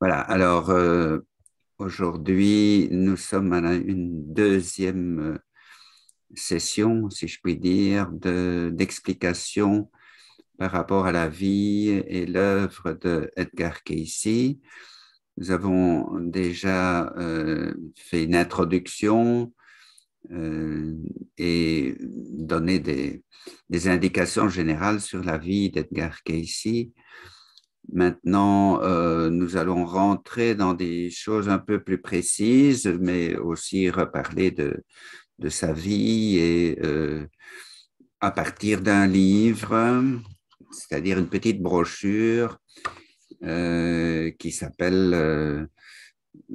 Voilà, alors euh, aujourd'hui, nous sommes à une deuxième euh, session, si je puis dire, d'explication par rapport à la vie et l'œuvre de Edgar. Nous avons déjà euh, fait une introduction et donné des, des, indications générales sur la vie d'Edgar Cayce. Maintenant, euh, nous allons rentrer dans des choses un peu plus précises, mais aussi reparler de, de sa vie et euh, à partir d'un livre, c'est-à-dire une petite brochure euh, qui s'appelle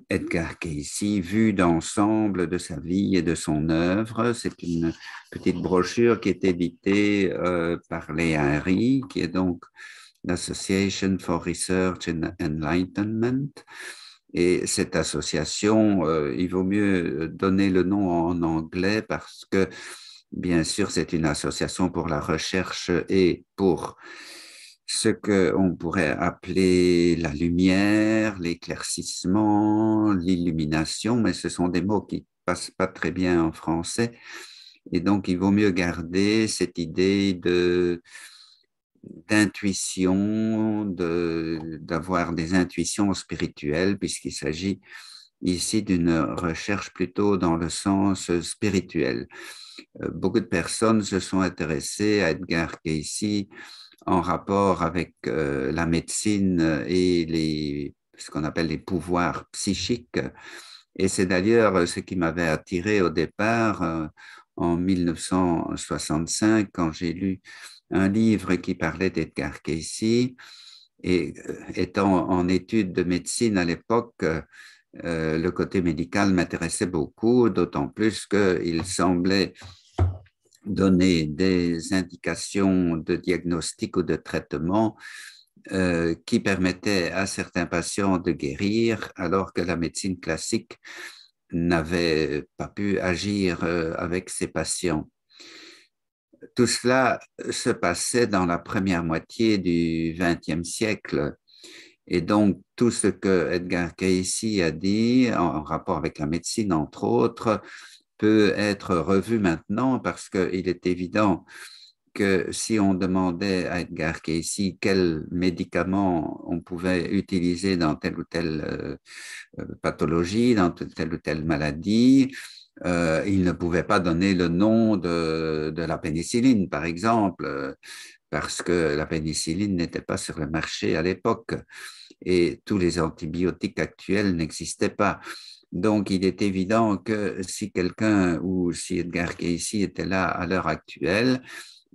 Edgar Cayce, vue d'ensemble de sa vie et de son œuvre. C'est une petite brochure qui est éditée par Léa Henry, qui est donc l'Association for Research and Enlightenment. Et cette association, euh, il vaut mieux donner le nom en anglais parce que, bien sûr, c'est une association pour la recherche et pour ce qu'on pourrait appeler la lumière, l'éclaircissement, l'illumination, mais ce sont des mots qui passent pas très bien en français. Et donc, il vaut mieux garder cette idée de d'intuition, d'avoir des intuitions spirituelles, puisqu'il s'agit ici d'une recherche plutôt dans le sens spirituel. Euh, beaucoup de personnes se sont intéressées à Edgar Cayce en rapport avec euh, la médecine et les, ce qu'on appelle les pouvoirs psychiques. Et c'est d'ailleurs ce qui m'avait attiré au départ euh, en 1965 quand j'ai lu un livre qui parlait d'Edgar Cayce. Et euh, étant en études de médecine à l'époque, euh, le côté médical m'intéressait beaucoup, d'autant plus qu'il semblait donner des indications de diagnostic ou de traitement euh, qui permettaient à certains patients de guérir, alors que la médecine classique n'avait pas pu agir avec ces patients tout cela se passait dans la première moitié du XXe siècle. Et donc, tout ce que Edgar Cayce a dit en rapport avec la médecine, entre autres, peut être revu maintenant parce qu'il est évident que si on demandait à Edgar Cayce quels médicaments on pouvait utiliser dans telle ou telle euh, euh, pathologie, dans telle ou telle maladie, euh, il ne pouvait pas donner le nom de, la pénicilline, par exemple, parce que la pénicilline n'était pas sur le marché à l'époque et tous les antibiotiques actuels n'existaient pas. Donc, il est évident que si quelqu'un ou si Edgar Cayce était là à l'heure actuelle,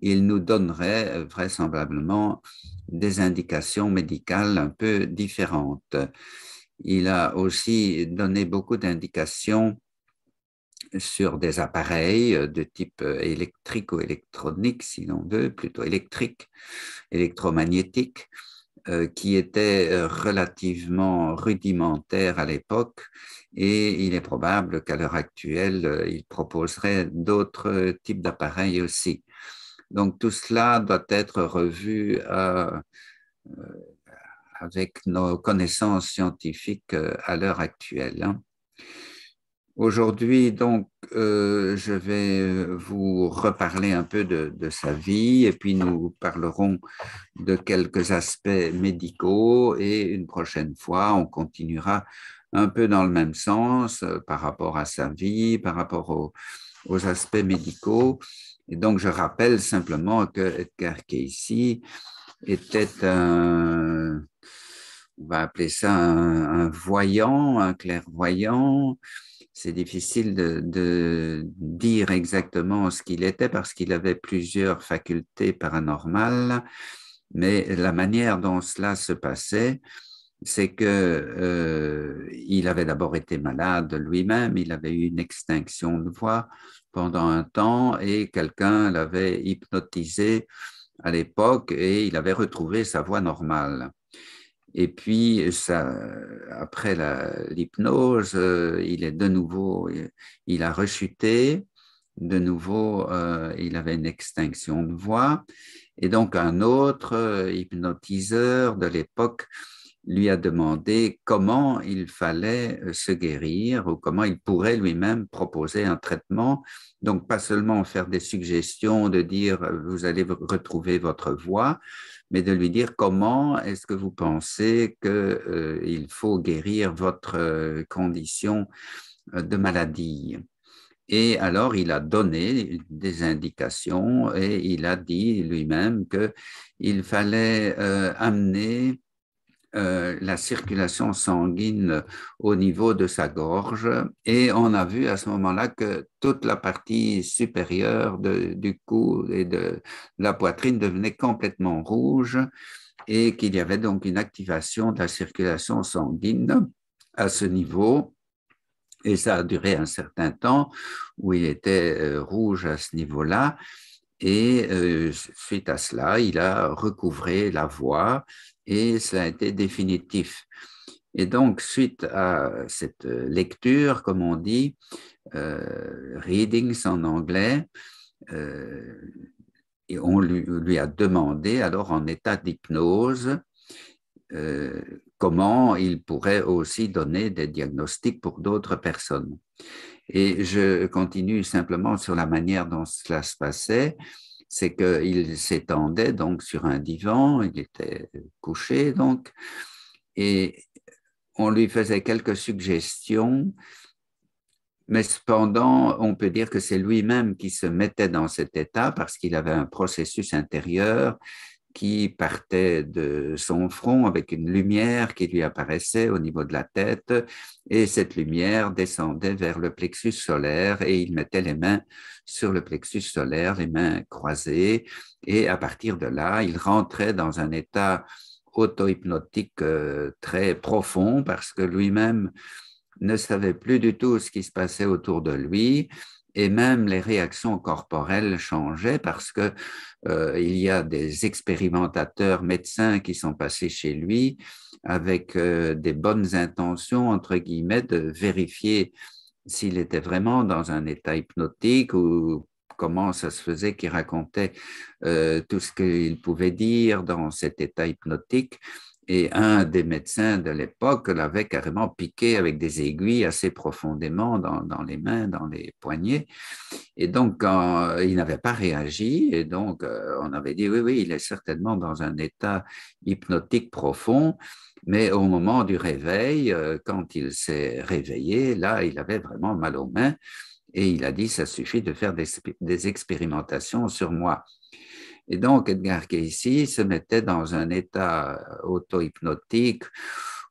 il nous donnerait vraisemblablement des indications médicales un peu différentes. Il a aussi donné beaucoup d'indications sur des appareils euh, de type euh, électrique ou électronique, si l'on veut, plutôt électrique, électromagnétique, euh, qui étaient relativement rudimentaires à l'époque et il est probable qu'à l'heure actuelle, il proposerait d'autres types d'appareils aussi. Donc tout cela doit être revu avec nos connaissances scientifiques à l'heure actuelle. Hein. Aujourd'hui, donc, euh, je vais vous reparler un peu de, sa vie et puis nous parlerons de quelques aspects médicaux et une prochaine fois, on continuera un peu dans le même sens euh, par rapport à sa vie, par rapport aux, aspects médicaux. Et donc, je rappelle simplement que Edgar Cayce était un, on va appeler ça un voyant, un clairvoyant, c'est difficile de, dire exactement ce qu'il était parce qu'il avait plusieurs facultés paranormales, mais la manière dont cela se passait, c'est que euh, il avait d'abord été malade lui-même, il avait eu une extinction de voix pendant un temps et quelqu'un l'avait hypnotisé à l'époque et il avait retrouvé sa voix normale. Et puis, ça, après l'hypnose, euh, il est de nouveau, il a rechuté, de nouveau, euh, il avait une extinction de voix. Et donc, un autre euh, hypnotiseur de l'époque lui a demandé comment il fallait euh, se guérir ou comment il pourrait lui-même proposer un traitement. Donc, pas seulement faire des suggestions de dire euh, vous allez retrouver votre voix, mais de lui dire comment est-ce que vous pensez qu'il euh, faut guérir votre condition de maladie. Et alors, il a donné des indications et il a dit lui-même qu'il fallait amener euh, la circulation sanguine au niveau de sa gorge et on a vu à ce moment-là que toute la partie supérieure du cou et de la poitrine devenait complètement rouge et qu'il y avait donc une activation de la circulation sanguine à ce niveau. Et ça a duré un certain temps où il était euh, rouge à ce niveau-là. Et euh, suite à cela, il a recouvré la voix et ça a été définitif. Et donc, suite à cette lecture, comme on dit, euh, readings en anglais, euh, et on lui, a demandé, alors en état d'hypnose, euh, comment il pourrait aussi donner des diagnostics pour d'autres personnes. Et je continue simplement sur la manière dont cela se passait c'est qu'il s'étendait donc sur un divan, il était couché donc, et on lui faisait quelques suggestions, mais cependant, on peut dire que c'est lui-même qui se mettait dans cet état parce qu'il avait un processus intérieur qui partait de son front avec une lumière qui lui apparaissait au niveau de la tête et cette lumière descendait vers le plexus solaire et il mettait les mains sur le plexus solaire, les mains croisées et à partir de là, il rentrait dans un état auto-hypnotique euh, très profond parce que lui-même ne savait plus du tout ce qui se passait autour de lui et même les réactions corporelles changeaient parce que euh, il y a des expérimentateurs médecins qui sont passés chez lui avec euh, des bonnes intentions entre guillemets de vérifier s'il était vraiment dans un état hypnotique ou comment ça se faisait qu'il racontait euh, tout ce qu'il pouvait dire dans cet état hypnotique et un des médecins de l'époque l'avait carrément piqué avec des aiguilles assez profondément dans, les mains, dans les poignets. Et donc, il n'avait pas réagi, et donc euh, on avait dit, oui, oui, il est certainement dans un état hypnotique profond, mais au moment du réveil, euh, quand il s'est réveillé, là, il avait vraiment mal aux mains, et il a dit, ça suffit de faire des expérimentations sur moi. Et donc, Edgar Cayce se mettait dans un état auto-hypnotique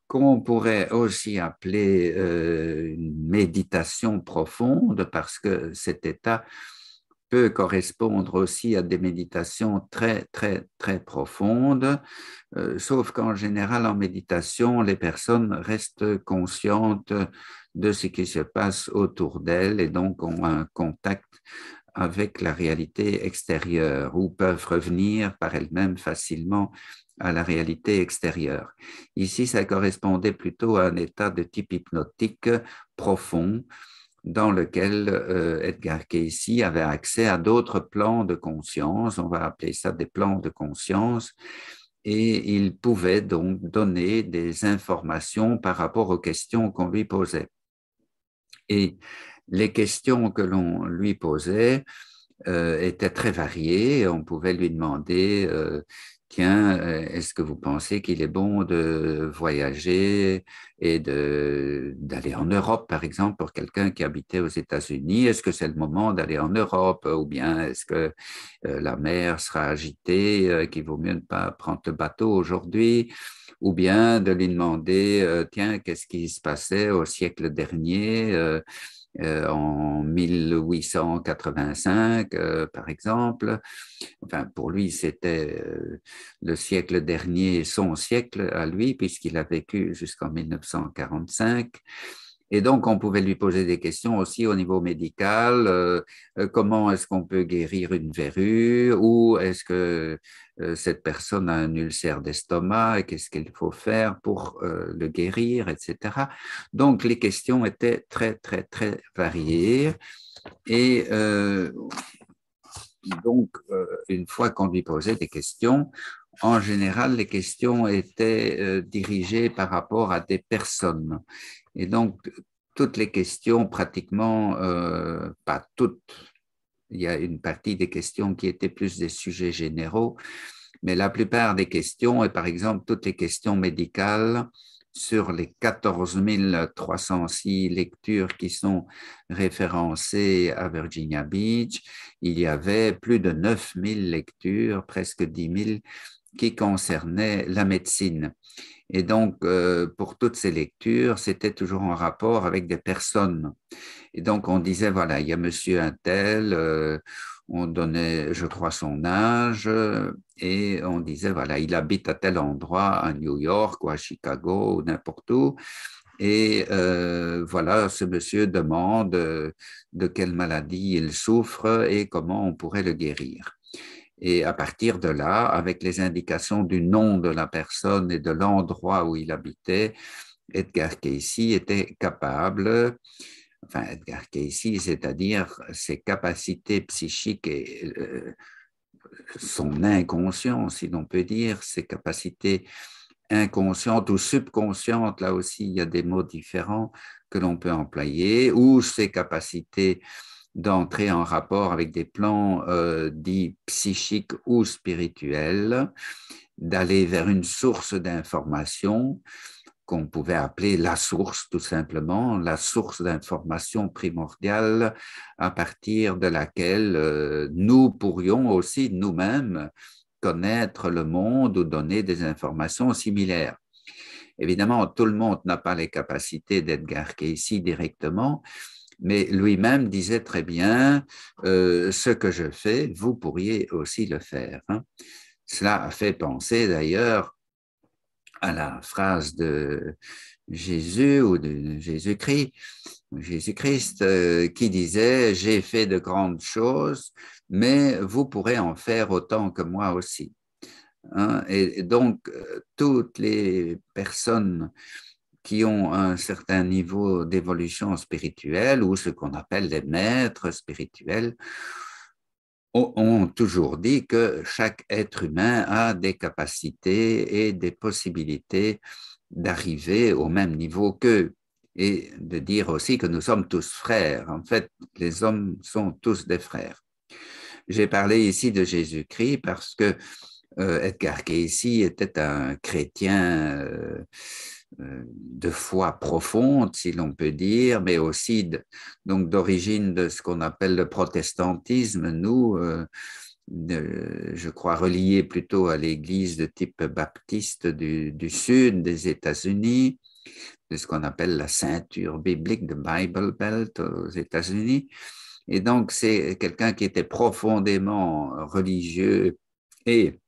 qu'on pourrait aussi appeler euh, une méditation profonde parce que cet état peut correspondre aussi à des méditations très, très, très profondes, euh, sauf qu'en général, en méditation, les personnes restent conscientes de ce qui se passe autour d'elles et donc ont un contact avec la réalité extérieure ou peuvent revenir par elles-mêmes facilement à la réalité extérieure. Ici, ça correspondait plutôt à un état de type hypnotique profond dans lequel euh, Edgar Cayce avait accès à d'autres plans de conscience, on va appeler ça des plans de conscience, et il pouvait donc donner des informations par rapport aux questions qu'on lui posait. Et les questions que l'on lui posait euh, étaient très variées. On pouvait lui demander, euh, tiens, euh, est-ce que vous pensez qu'il est bon de voyager et d'aller en Europe, par exemple, pour quelqu'un qui habitait aux États-Unis? Est-ce que c'est le moment d'aller en Europe? Ou bien est-ce que la mer sera agitée, qu'il vaut mieux ne pas prendre le bateau aujourd'hui? Ou bien de lui demander, tiens, qu'est-ce qui se passait au siècle dernier euh, en 1885, euh, par exemple. Enfin, pour lui, c'était euh, le siècle dernier, son siècle à lui, puisqu'il a vécu jusqu'en 1945. Et donc, on pouvait lui poser des questions aussi au niveau médical. Euh, euh, comment est-ce qu'on peut guérir une verrue Ou est-ce que euh, cette personne a un ulcère d'estomac et qu'est-ce qu'il faut faire pour le guérir, etc. Donc, les questions étaient très, très, très variées. Et donc, une fois qu'on lui posait des questions, en général, les questions étaient euh, dirigées par rapport à des personnes. Et donc, toutes les questions, pratiquement, euh, pas toutes, il y a une partie des questions qui étaient plus des sujets généraux, mais la plupart des questions, et par exemple toutes les questions médicales, sur les 14 306 lectures qui sont référencées à Virginia Beach, il y avait plus de 9 000 lectures, presque 10 000, qui concernaient la médecine. Et donc, euh, pour toutes ces lectures, c'était toujours en rapport avec des personnes. Et donc, on disait, voilà, il y a monsieur un tel, euh, on donnait, je crois, son âge, et on disait, voilà, il habite à tel endroit, à New York ou à Chicago ou n'importe où. Et euh, voilà, ce monsieur demande de quelle maladie il souffre et comment on pourrait le guérir. Et à partir de là, avec les indications du nom de la personne et de l'endroit où il habitait, Edgar Casey était capable, enfin Edgar Casey, c'est-à-dire ses capacités psychiques et euh, son inconscient, si l'on peut dire, ses capacités inconscientes ou subconscientes, là aussi il y a des mots différents que l'on peut employer, ou ses capacités d'entrer en rapport avec des plans euh, dits psychiques ou spirituels, d'aller vers une source d'information qu'on pouvait appeler la source tout simplement, la source d'information primordiale à partir de laquelle euh, nous pourrions aussi nous-mêmes connaître le monde ou donner des informations similaires. Évidemment, tout le monde n'a pas les capacités d'Edgar Casey directement, mais lui-même disait très bien, euh, ce que je fais, vous pourriez aussi le faire. Hein. Cela a fait penser d'ailleurs à la phrase de Jésus ou de Jésus-Christ, Jésus-Christ euh, qui disait, j'ai fait de grandes choses, mais vous pourrez en faire autant que moi aussi. Hein. Et donc, euh, toutes les personnes qui ont un certain niveau d'évolution spirituelle ou ce qu'on appelle des maîtres spirituels ont toujours dit que chaque être humain a des capacités et des possibilités d'arriver au même niveau qu'eux et de dire aussi que nous sommes tous frères. En fait, les hommes sont tous des frères. J'ai parlé ici de Jésus-Christ parce que euh, Edgar Cayce était un chrétien euh, de foi profonde, si l'on peut dire, mais aussi donc d'origine de ce qu'on appelle le protestantisme, nous, euh, je crois reliés plutôt à l'Église de type baptiste du, sud des États-Unis, de ce qu'on appelle la ceinture biblique de Bible Belt aux États-Unis. Et donc, c'est quelqu'un qui était profondément religieux et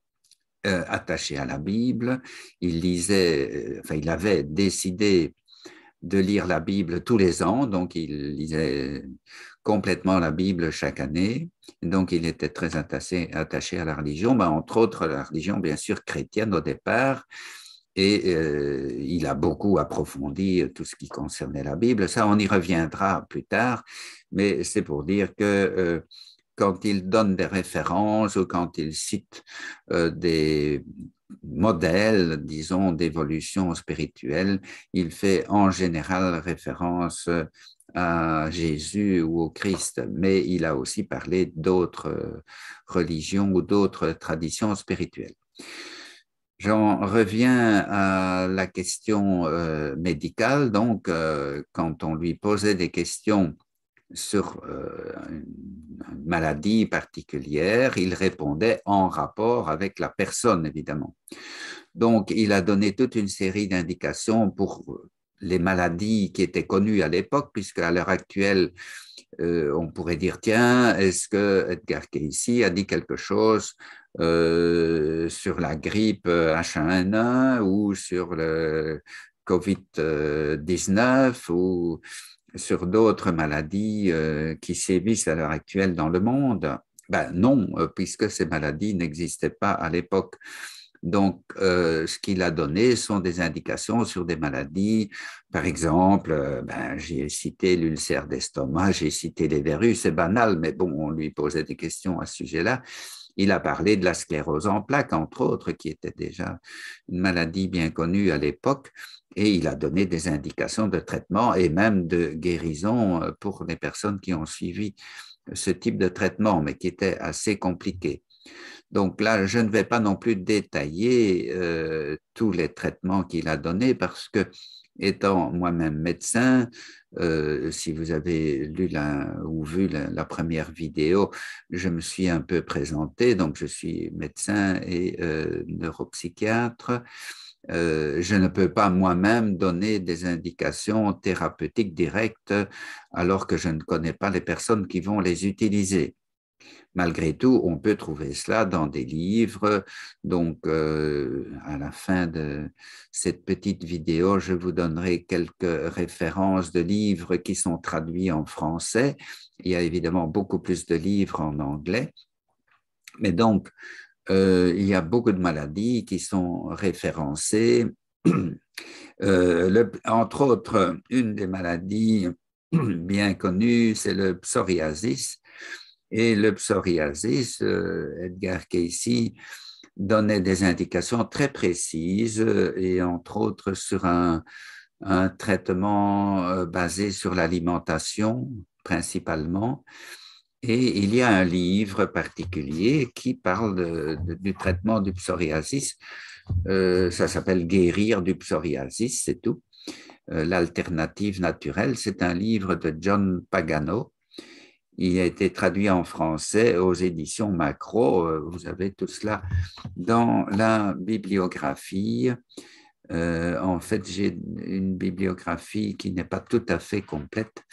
euh, attaché à la Bible. Il lisait, euh, enfin, il avait décidé de lire la Bible tous les ans, donc il lisait complètement la Bible chaque année. Donc, il était très attaché, à la religion, ben, entre autres la religion, bien sûr, chrétienne au départ. Et euh, il a beaucoup approfondi tout ce qui concernait la Bible. Ça, on y reviendra plus tard, mais c'est pour dire que quand il donne des références ou quand il cite euh, des modèles, disons, d'évolution spirituelle, il fait en général référence à Jésus ou au Christ, mais il a aussi parlé d'autres religions ou d'autres traditions spirituelles. J'en reviens à la question euh, médicale. Donc, euh, quand on lui posait des questions sur euh, une maladie particulière, il répondait en rapport avec la personne, évidemment. Donc, il a donné toute une série d'indications pour les maladies qui étaient connues à l'époque, puisque à l'heure actuelle, euh, on pourrait dire, tiens, est-ce que Edgar Casey a dit quelque chose euh, sur la grippe H1N1 ou sur le COVID-19 ou sur d'autres maladies euh, qui sévissent à l'heure actuelle dans le monde? Ben non, euh, puisque ces maladies n'existaient pas à l'époque. Donc, euh, ce qu'il a donné sont des indications sur des maladies. Par exemple, ben, j'ai cité l'ulcère d'estomac, j'ai cité les verrues, c'est banal, mais bon, on lui posait des questions à ce sujet-là. Il a parlé de la sclérose en plaques, entre autres, qui était déjà une maladie bien connue à l'époque, et il a donné des indications de traitement et même de guérison euh, pour les personnes qui ont suivi ce type de traitement, mais qui était assez compliqué. Donc là, je ne vais pas non plus détailler euh, tous les traitements qu'il a donnés parce que, étant moi-même médecin, euh, si vous avez lu ou vu la, première vidéo, je me suis un peu présenté. Donc, je suis médecin et euh, neuropsychiatre. je ne peux pas moi-même donner des indications thérapeutiques directes alors que je ne connais pas les personnes qui vont les utiliser. Malgré tout, on peut trouver cela dans des livres. Donc, euh, à la fin de cette petite vidéo, je vous donnerai quelques références de livres qui sont traduits en français. Il y a évidemment beaucoup plus de livres en anglais. Mais donc, euh, il y a beaucoup de maladies qui sont référencées. Euh, entre autres, une des maladies bien connues, c'est le psoriasis et le psoriasis, euh, Edgar Casey donnait des indications très précises euh, et entre autres sur un, traitement euh, basé sur l'alimentation principalement. Et il y a un livre particulier qui parle du traitement du psoriasis. ça s'appelle Guérir du psoriasis, c'est tout. L'alternative naturelle, c'est un livre de John Pagano il a été traduit en français aux éditions Macro. Euh, vous avez tout cela dans la bibliographie. Euh, en fait, j'ai une bibliographie qui n'est pas tout à fait complète.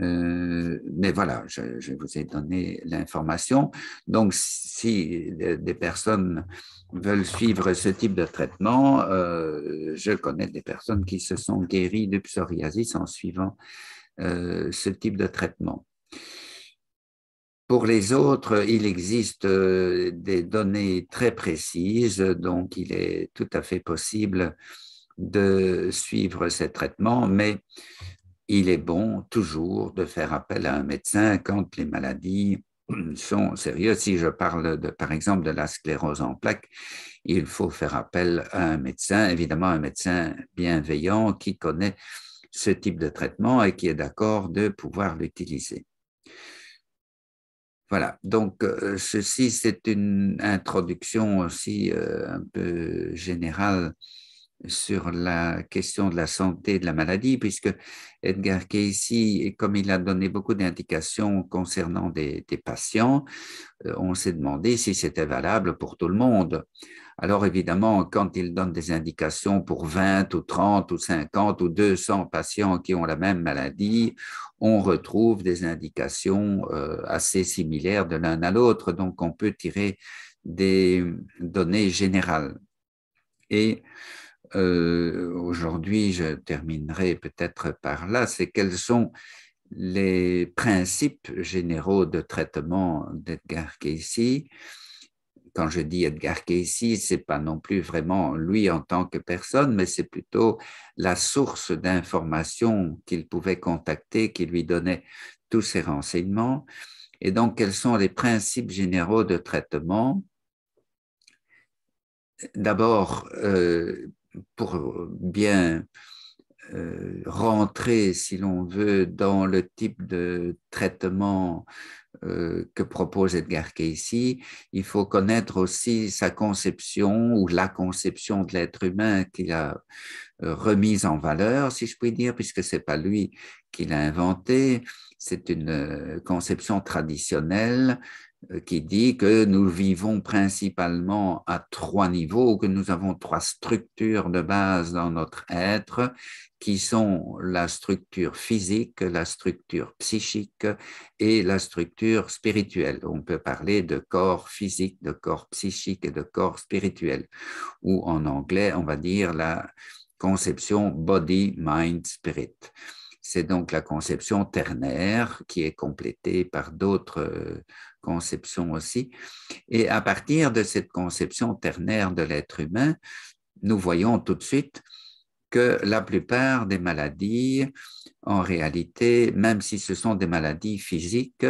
Euh, mais voilà, je, vous ai donné l'information. Donc, si des personnes veulent suivre ce type de traitement, je connais des personnes qui se sont guéries du psoriasis en suivant ce type de traitement. Pour les autres, il existe euh, des données très précises, donc il est tout à fait possible de suivre ces traitements, mais il est bon toujours de faire appel à un médecin quand les maladies sont sérieuses. Si je parle par exemple de la sclérose en plaques, il faut faire appel à un médecin, évidemment un médecin bienveillant qui connaît ce type de traitement et qui est d'accord de pouvoir l'utiliser. Voilà, donc euh, ceci, c'est une introduction aussi euh, un peu générale sur la question de la santé et de la maladie, puisque Edgar Casey, comme il a donné beaucoup d'indications concernant des, patients, euh, on s'est demandé si c'était valable pour tout le monde. Alors évidemment, quand il donne des indications pour 20 ou 30 ou 50 ou 200 patients qui ont la même maladie, on retrouve des indications euh, assez similaires de l'un à l'autre, donc on peut tirer des données générales. Et euh, aujourd'hui, je terminerai peut-être par là, c'est quels sont les principes généraux de traitement d'Edgar Casey quand je dis Edgar Casey, c'est pas non plus vraiment lui en tant que personne, mais c'est plutôt la source d'informations qu'il pouvait contacter qui lui donnait tous ces renseignements. Et donc, quels sont les principes généraux de traitement? D'abord, euh, pour bien euh, rentrer, si l'on veut, dans le type de traitement euh, que propose Edgar Casey, il faut connaître aussi sa conception ou la conception de l'être humain qu'il a euh, remise en valeur, si je puis dire, puisque c'est pas lui qui l'a inventé, c'est une conception traditionnelle qui dit que nous vivons principalement à trois niveaux, que nous avons trois structures de base dans notre être, qui sont la structure physique, la structure psychique et la structure spirituelle. On peut parler de corps physique, de corps psychique et de corps spirituel, ou en anglais, on va dire la conception body, mind, spirit. C'est donc la conception ternaire qui est complétée par d'autres conceptions aussi. Et à partir de cette conception ternaire de l'être humain, nous voyons tout de suite que la plupart des maladies, en réalité, même si ce sont des maladies physiques,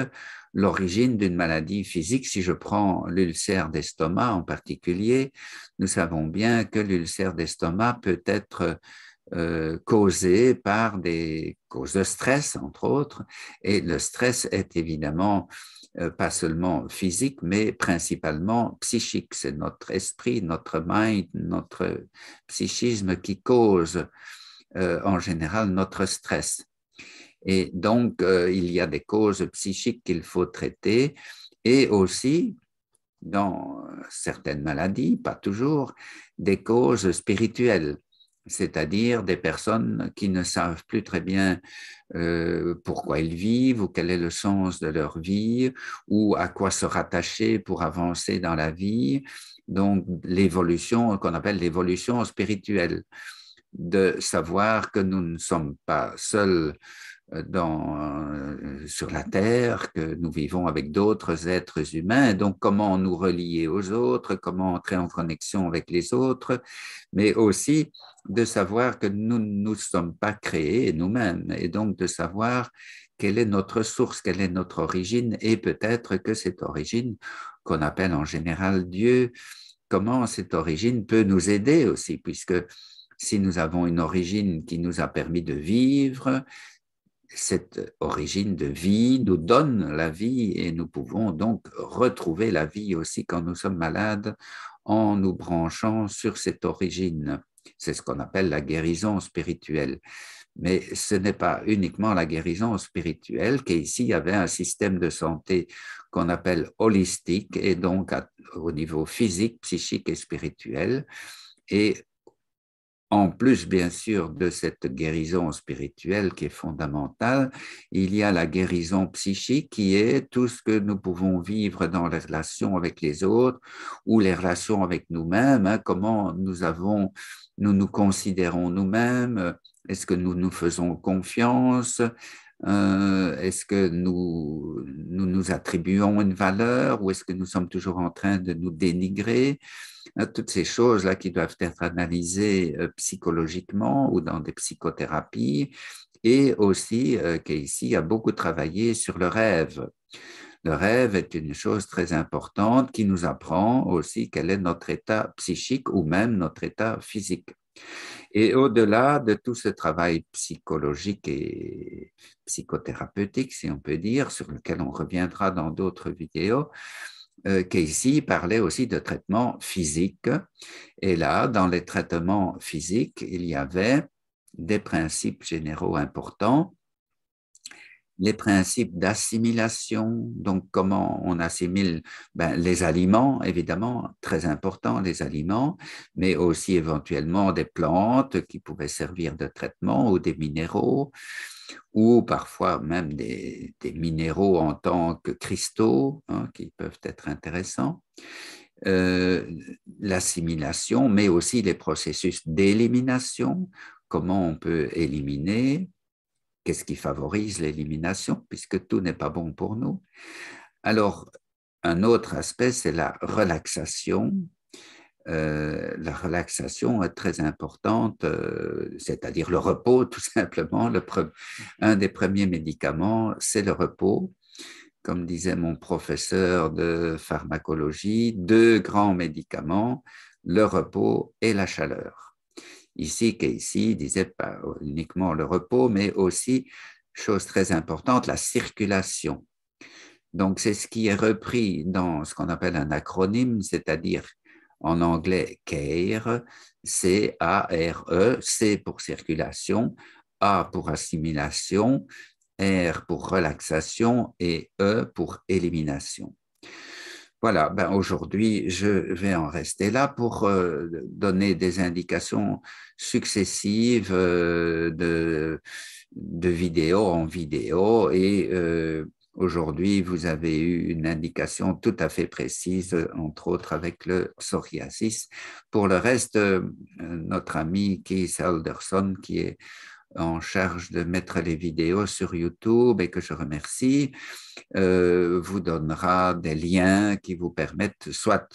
l'origine d'une maladie physique. Si je prends l'ulcère d'estomac en particulier, nous savons bien que l'ulcère d'estomac peut être euh, causé par des causes de stress, entre autres, et le stress est évidemment pas seulement physique, mais principalement psychique. C'est notre esprit, notre mind, notre psychisme qui cause euh, en général notre stress. Et donc, euh, il y a des causes psychiques qu'il faut traiter et aussi, dans certaines maladies, pas toujours, des causes spirituelles, c'est-à-dire des personnes qui ne savent plus très bien euh, pourquoi ils vivent ou quel est le sens de leur vie ou à quoi se rattacher pour avancer dans la vie. Donc, l'évolution qu'on appelle l'évolution spirituelle, de savoir que nous ne sommes pas seuls dans, euh, sur la Terre, que nous vivons avec d'autres êtres humains, donc comment nous relier aux autres, comment entrer en connexion avec les autres, mais aussi de savoir que nous ne nous sommes pas créés nous-mêmes, et donc de savoir quelle est notre source, quelle est notre origine, et peut-être que cette origine, qu'on appelle en général Dieu, comment cette origine peut nous aider aussi, puisque si nous avons une origine qui nous a permis de vivre, cette origine de vie nous donne la vie et nous pouvons donc retrouver la vie aussi quand nous sommes malades en nous branchant sur cette origine. C'est ce qu'on appelle la guérison spirituelle. Mais ce n'est pas uniquement la guérison spirituelle, qu'ici il y avait un système de santé qu'on appelle holistique et donc au niveau physique, psychique et spirituel. Et en plus, bien sûr, de cette guérison spirituelle qui est fondamentale, il y a la guérison psychique qui est tout ce que nous pouvons vivre dans les relations avec les autres ou les relations avec nous-mêmes, hein, comment nous avons, nous nous considérons nous-mêmes, est-ce que nous nous faisons confiance, euh, est-ce que nous, nous attribuons une valeur ou est-ce que nous sommes toujours en train de nous dénigrer? Euh, Toutes ces choses-là qui doivent être analysées euh, psychologiquement ou dans des psychothérapies et aussi qu'ici a beaucoup travaillé sur le rêve. Le rêve est une chose très importante qui nous apprend aussi quel est notre état psychique ou même notre état physique. Et au-delà de tout ce travail psychologique et psychothérapeutique, si on peut dire, sur lequel on reviendra dans d'autres vidéos, euh, Casey parlait aussi de traitements physiques. Et là, dans les traitements physiques, il y avait des principes généraux importants les principes d'assimilation, donc comment on assimile ben, les aliments, évidemment, très important, les aliments, mais aussi éventuellement des plantes qui pouvaient servir de traitement ou des minéraux, ou parfois même des, minéraux en tant que cristaux hein, qui peuvent être intéressants. Euh, l'assimilation, mais aussi les processus d'élimination, comment on peut éliminer, Qu'est-ce qui favorise l'élimination, puisque tout n'est pas bon pour nous Alors, un autre aspect, c'est la relaxation. Euh, la relaxation est très importante, euh, c'est-à-dire le repos, tout simplement. Le un des premiers médicaments, c'est le repos. Comme disait mon professeur de pharmacologie, deux grands médicaments, le repos et la chaleur. Ici, Casey disait pas uniquement le repos, mais aussi, chose très importante, la circulation. Donc, c'est ce qui est repris dans ce qu'on appelle un acronyme, c'est-à-dire en anglais CARE, C-A-R-E, C pour circulation, A pour assimilation, R pour relaxation et E pour élimination. Voilà, ben aujourd'hui, je vais en rester là pour euh, donner des indications successives euh, de, de vidéo en vidéo et euh, Aujourd'hui, vous avez eu une indication tout à fait précise, entre autres avec le psoriasis. Pour le reste, notre ami Keith Alderson, qui est en charge de mettre les vidéos sur YouTube et que je remercie, euh, vous donnera des liens qui vous permettent soit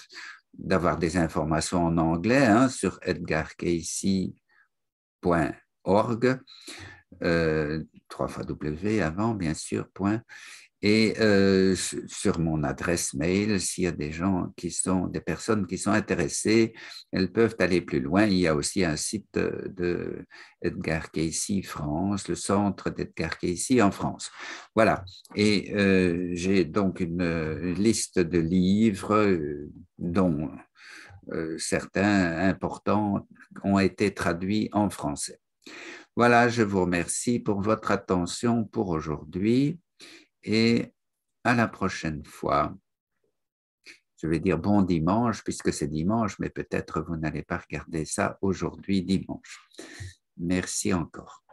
d'avoir des informations en anglais hein, sur edgarcasey.org, euh, trois fois W avant, bien sûr, point, Et euh, sur mon adresse mail, s'il y a des gens qui sont, des personnes qui sont intéressées, elles peuvent aller plus loin. Il y a aussi un site de Edgar Casey France, le centre d'Edgar Casey en France. Voilà. Et euh, j'ai donc une, liste de livres euh, dont certains importants ont été traduits en français. Voilà, je vous remercie pour votre attention pour aujourd'hui et à la prochaine fois. Je vais dire bon dimanche puisque c'est dimanche, mais peut-être vous n'allez pas regarder ça aujourd'hui dimanche. Merci encore.